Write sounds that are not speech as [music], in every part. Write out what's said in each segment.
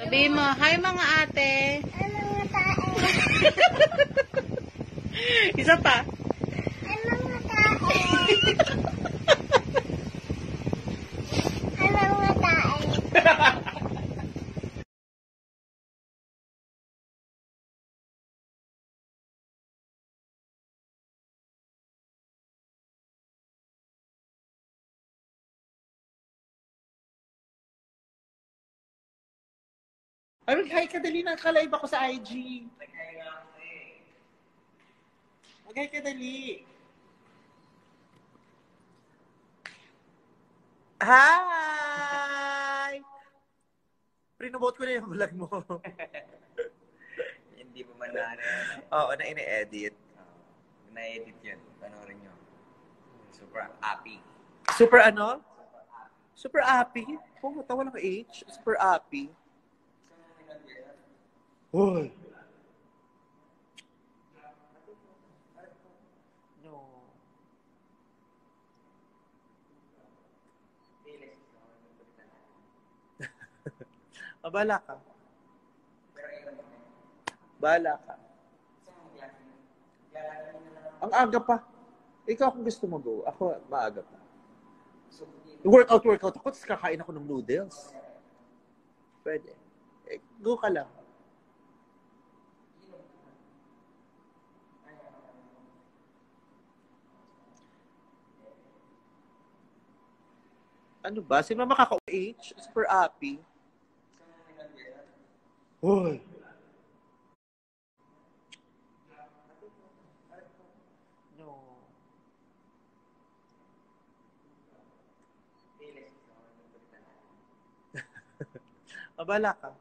Sabihin mo, hi mga ate. Ano nga tae? Isa pa. Ano nga tae? [laughs] Ay, mag-hi ka dali na. Kalive ako sa IG. Mag-hi ka dali. Hi! Prinomote ko na yung vlog mo. [laughs] Hindi pa man na. Oo, na ine-edit. Uh, na-edit yun. Panoorin nyo. Super happy. Super ano? Super happy? Oh, tawa lang H. Super happy. Hoy. No. [laughs] Abala ka. Bala ka. Ang aga pa. Ikaw kung gusto mo go. Ako, maaga pa. Workout, workout ako, tapos kakain ako ng noodles. Pwede. Eh, go ka lang. Ano ba? Sino ba makaka-H? Super happy. Hoy. No. [laughs] Abala ka.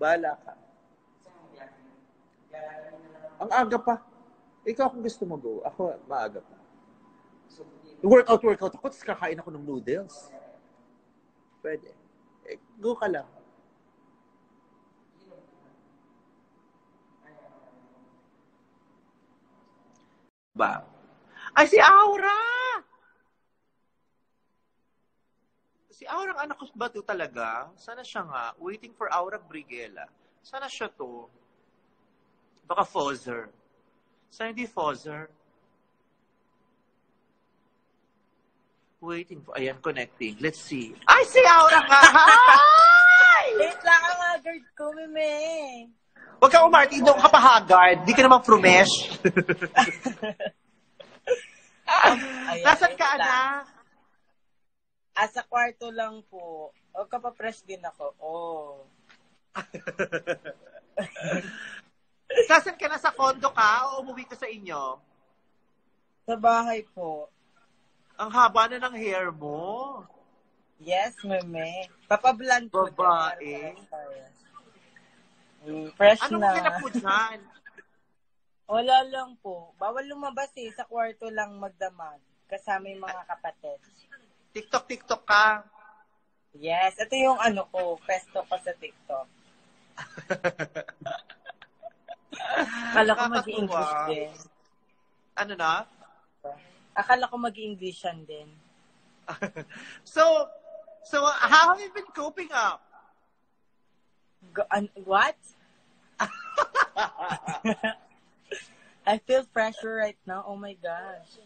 Bala ka. Ang aga pa. Ikaw kung gusto mo go. Ako, maaga pa. Workout, workout ako, tapos kakain ako ng noodles. Pwede. Eh, go ka lang. Ba? Ay, si Aura! Si Aura ang anak ko ba to talaga? Sana siya nga. Waiting for Aura Brigela. Sana siya to. Baka Fozer. Sana hindi Fozer. Waiting for... Ayan, connecting. Let's see. Ay, si Aura nga! Hi! [laughs] Wait lang ang haggard ko, meme. Huwag ka umarti. Hindi ka pa haggard. Di ka naman frumesh. [laughs] Ayan, Nasaan ka, anak? Ah, sa kwarto lang po. O, kapapress din ako. Oh. [laughs] Nasaan ka na sa condo ka o umuwi ka sa inyo? Sa bahay po. Ang haba na ng hair mo. Yes, meme. Papablend po. din. Babae. Mm, fresh Anong na. ganap mo dyan? [laughs] Wala lang po. Bawal lumabas eh. Sa kwarto lang magdamag. Kasama yung mga kapatid. TikTok, TikTok ka. Yes. Ito yung ano ko. Pesto ko sa TikTok. [laughs] Akala ko mag-English din. Ano na? Akala ko mag-Englishan din. [laughs] So, so how have you been coping up? Go- an- what? [laughs] I feel pressure right now. Oh my gosh.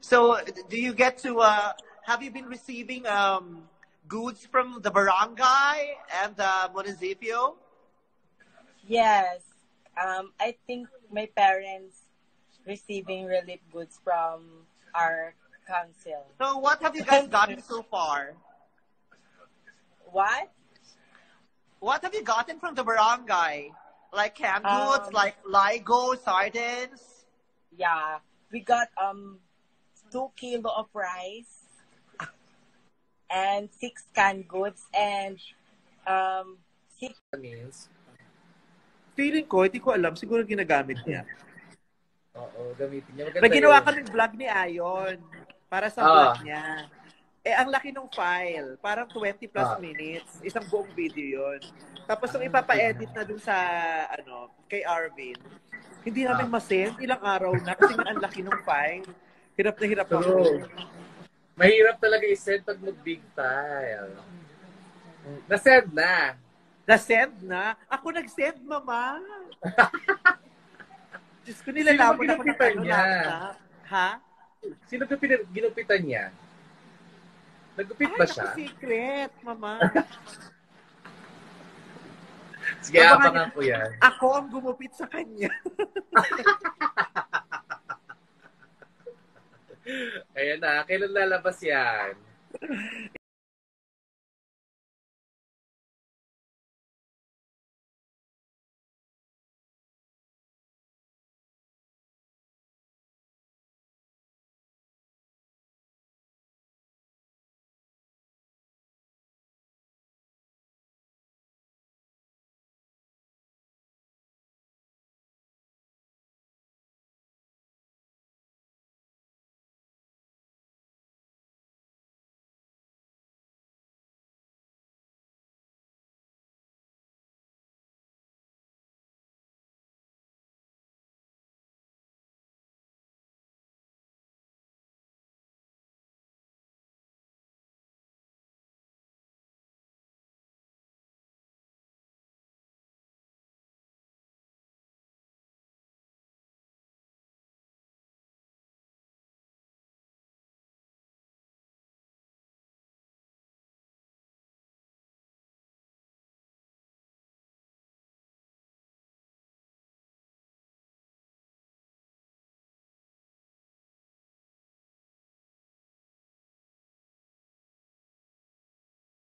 So, do you get to, uh, have you been receiving um, goods from the barangay and the municipio? Yes. Um, I think my parents receiving relief goods from our council. So, what have you guys gotten so far? What? What have you gotten from the barangay? Like canned goods, Um, like Ligo, sardines? Yeah. We got um two kilo of rice and six canned goods and um six means. Feeling ko, hindi ko alam. Siguro ginagamit niya. Oo, gamitin niya. Maganda May ginawa yun. kaming vlog ni Ayon para sa Ah. vlog niya. Eh, ang laki ng file. Parang 20 plus Ah. minutes. Isang buong video yon. Tapos nung ipapa-edit na dun sa, ano, kay Arvin, hindi namin Ah. masend. Ilang araw na kasi nga ang laki ng file. Hirap na hirap ako. True. Mahirap talaga i-send pag mag-big file. Nasend na. Na-send na? Ako nag-send, mama. [laughs] Diyos ko, nilalabon Sino ako ng ano, niya? laptop. Ha? Sino ba pinag- ginupitan niya? Nagupit Ay, ba naku, siya? secret, mama. [laughs] Sige, Abangan abangan ko yan. ako ang gumupit sa kanya. [laughs] Ayan na, kailan lalabas yan? [laughs]